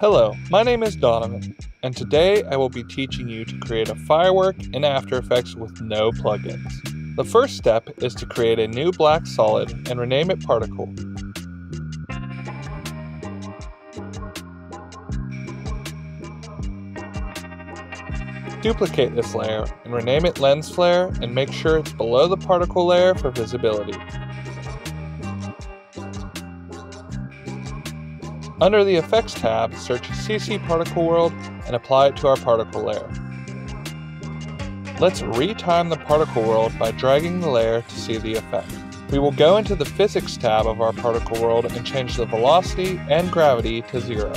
Hello, my name is Donovan, and today I will be teaching you to create a firework in After Effects with no plugins. The first step is to create a new black solid and rename it Particle. Duplicate this layer and rename it Lens Flare and make sure it's below the particle layer for visibility. Under the Effects tab, search CC Particle World and apply it to our particle layer. Let's retime the particle world by dragging the layer to see the effect. We will go into the Physics tab of our particle world and change the velocity and gravity to zero.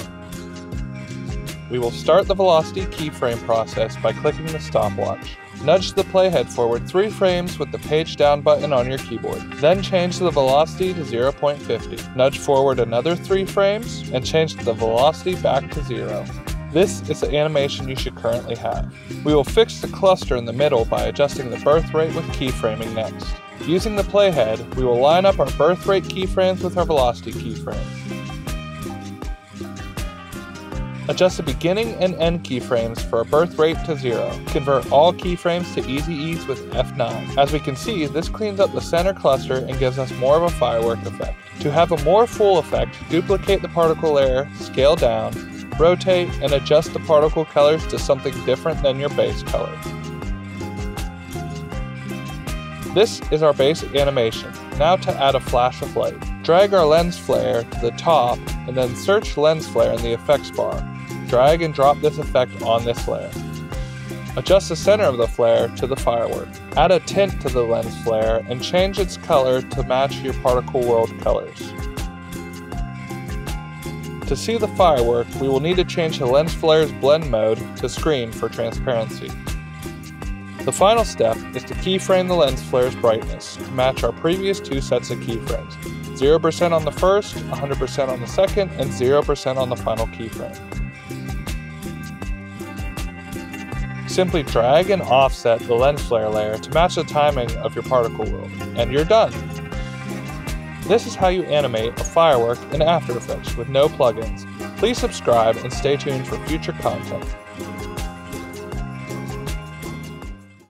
We will start the velocity keyframe process by clicking the stopwatch. Nudge the playhead forward 3 frames with the page down button on your keyboard. Then change the velocity to 0.50. Nudge forward another 3 frames and change the velocity back to 0. This is the animation you should currently have. We will fix the cluster in the middle by adjusting the birth rate with keyframing next. Using the playhead, we will line up our birth rate keyframes with our velocity keyframes. Adjust the beginning and end keyframes for a birth rate to zero. Convert all keyframes to easy ease with F9. As we can see, this cleans up the center cluster and gives us more of a firework effect. To have a more full effect, duplicate the particle layer, scale down, rotate, and adjust the particle colors to something different than your base color. This is our basic animation. Now to add a flash of light. Drag our lens flare to the top and then search lens flare in the effects bar. Drag and drop this effect on this layer. Adjust the center of the flare to the firework. Add a tint to the lens flare and change its color to match your particle world colors. To see the firework, we will need to change the lens flare's blend mode to screen for transparency. The final step is to keyframe the lens flare's brightness to match our previous two sets of keyframes, 0% on the first, 100% on the second, and 0% on the final keyframe. Simply drag and offset the lens flare layer to match the timing of your particle world, and you're done. This is how you animate a firework in After Effects with no plugins. Please subscribe and stay tuned for future content.